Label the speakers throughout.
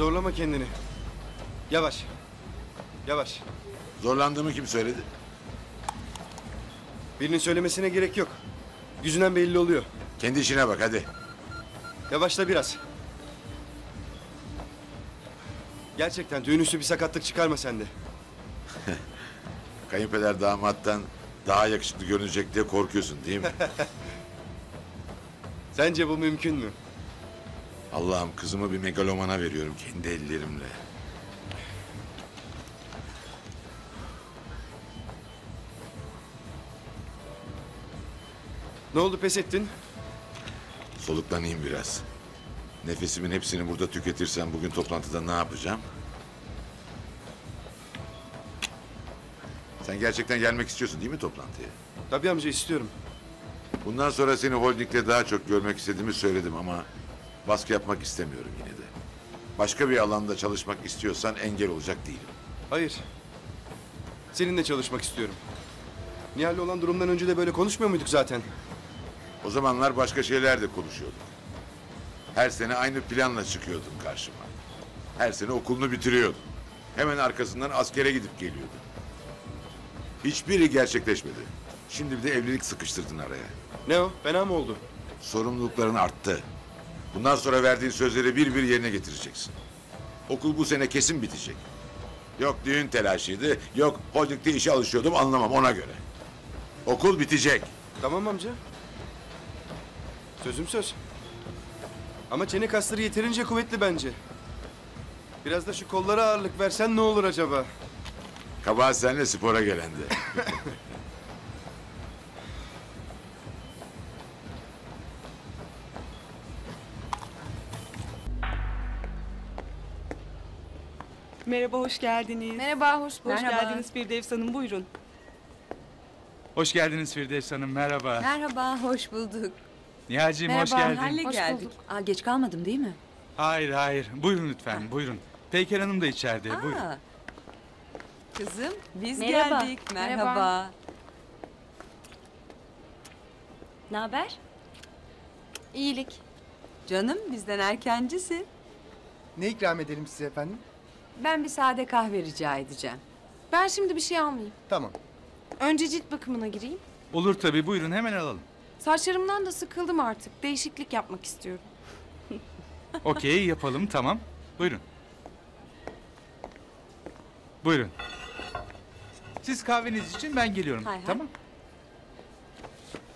Speaker 1: Zorlama kendini. Yavaş. Yavaş.
Speaker 2: Zorlandığımı kim söyledi?
Speaker 1: Birinin söylemesine gerek yok. Yüzünden belli oluyor.
Speaker 2: Kendi işine bak hadi.
Speaker 1: Yavaşla biraz. Gerçekten düğün üstü bir sakatlık çıkarma sende.
Speaker 2: Kayınpeder damattan daha yakışıklı görünecek diye korkuyorsun değil mi?
Speaker 1: Sence bu mümkün mü?
Speaker 2: Allah'ım kızımı bir megalomana veriyorum kendi ellerimle.
Speaker 1: Ne oldu pes ettin?
Speaker 2: Soluklanayım biraz. Nefesimin hepsini burada tüketirsem bugün toplantıda ne yapacağım? Sen gerçekten gelmek istiyorsun değil mi toplantıya?
Speaker 1: Tabii amca istiyorum.
Speaker 2: Bundan sonra seni holdingle daha çok görmek istediğimi söyledim ama baskı yapmak istemiyorum yine de. Başka bir alanda çalışmak istiyorsan engel olacak değilim.
Speaker 1: Hayır. Seninle çalışmak istiyorum. Nihal'le olan durumdan önce de böyle konuşmuyor muyduk zaten?
Speaker 2: O zamanlar başka şeyler de konuşuyorduk. Her sene aynı planla çıkıyordun karşıma. Her sene okulunu bitiriyordun. Hemen arkasından askere gidip geliyordun. Hiçbiri gerçekleşmedi. Şimdi bir de evlilik sıkıştırdın araya.
Speaker 1: Ne o? Fena mı oldu?
Speaker 2: Sorumlulukların arttı. Bundan sonra verdiğin sözleri bir bir yerine getireceksin. Okul bu sene kesin bitecek. Yok düğün telaşıydı, yok holdingde işe alışıyordum anlamam ona göre. Okul bitecek.
Speaker 1: Tamam amca. Sözüm söz. Ama çene kasları yeterince kuvvetli bence. Biraz da şu kollara ağırlık versen ne olur acaba?
Speaker 2: Kabahat seninle spora gelendi.
Speaker 3: Merhaba, hoş geldiniz.
Speaker 4: Merhaba, hoş
Speaker 3: Hoş
Speaker 4: Merhaba.
Speaker 3: geldiniz Firdevs Hanım, buyurun.
Speaker 5: Hoş geldiniz Firdevs Hanım, merhaba.
Speaker 4: Merhaba, hoş bulduk.
Speaker 5: Nihal'cim hoş
Speaker 4: Merhaba,
Speaker 5: geldin.
Speaker 4: Halle
Speaker 3: Hoş
Speaker 4: geldik.
Speaker 3: bulduk.
Speaker 4: Aa, geç kalmadım değil mi?
Speaker 5: Hayır hayır, buyurun lütfen, buyurun. Peyker Hanım da içeride, buyurun.
Speaker 4: Aa, Kızım, biz
Speaker 6: Merhaba.
Speaker 4: geldik. Merhaba.
Speaker 6: Merhaba. Ne haber?
Speaker 4: İyilik. Canım, bizden erkencisin.
Speaker 7: Ne ikram edelim size efendim?
Speaker 4: Ben bir sade kahve rica edeceğim.
Speaker 8: Ben şimdi bir şey almayayım.
Speaker 7: Tamam.
Speaker 8: Önce cilt bakımına gireyim.
Speaker 5: Olur tabii, buyurun hemen alalım.
Speaker 8: Saçlarımdan da sıkıldım artık. Değişiklik yapmak istiyorum.
Speaker 5: Okey, yapalım, tamam. Buyurun. Buyurun. Siz kahveniz için ben geliyorum,
Speaker 4: Hay hay.
Speaker 5: tamam?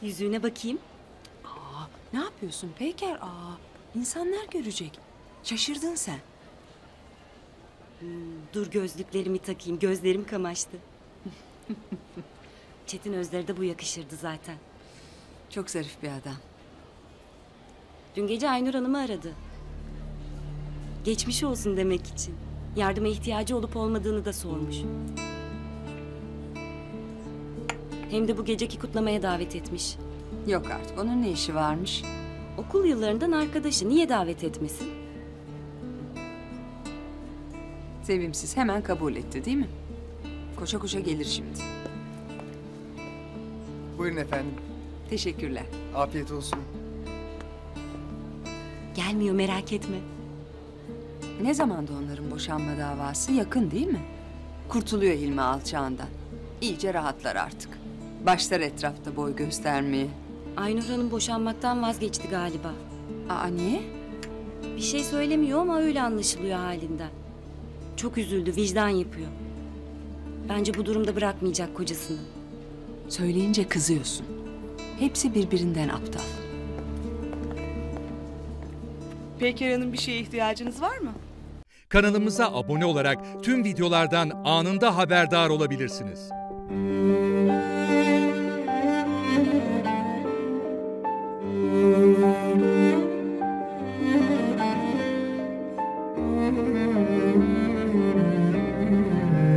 Speaker 6: Yüzüğüne bakayım.
Speaker 4: Ne yapıyorsun Peyker? Aa, insanlar görecek. Şaşırdın sen.
Speaker 6: Dur gözlüklerimi takayım. Gözlerim kamaştı. Çetin Özler'e de bu yakışırdı zaten.
Speaker 4: Çok zarif bir adam.
Speaker 6: Dün gece Aynur Hanım'ı aradı. Geçmiş olsun demek için. Yardıma ihtiyacı olup olmadığını da sormuş. Hem de bu geceki kutlamaya davet etmiş.
Speaker 4: Yok artık, onun ne işi varmış?
Speaker 6: Okul yıllarından arkadaşı niye davet etmesin?
Speaker 4: Sevimsiz hemen kabul etti değil mi? Koşa koşa gelir şimdi.
Speaker 7: Buyurun efendim.
Speaker 4: Teşekkürler.
Speaker 7: Afiyet olsun.
Speaker 6: Gelmiyor merak etme.
Speaker 4: Ne zamandı onların boşanma davası? Yakın değil mi? Kurtuluyor Hilmi alçağından. İyice rahatlar artık. Başlar etrafta boy göstermeye.
Speaker 6: Aynur Hanım boşanmaktan vazgeçti galiba.
Speaker 4: Aa niye?
Speaker 6: Bir şey söylemiyor ama öyle anlaşılıyor halinden. Çok üzüldü, vicdan yapıyor. Bence bu durumda bırakmayacak kocasını.
Speaker 4: Söyleyince kızıyorsun. Hepsi birbirinden aptal.
Speaker 3: Peker Hanım bir şeye ihtiyacınız var mı?
Speaker 9: Kanalımıza abone olarak tüm videolardan anında haberdar olabilirsiniz. Thank you. Mm-hmm.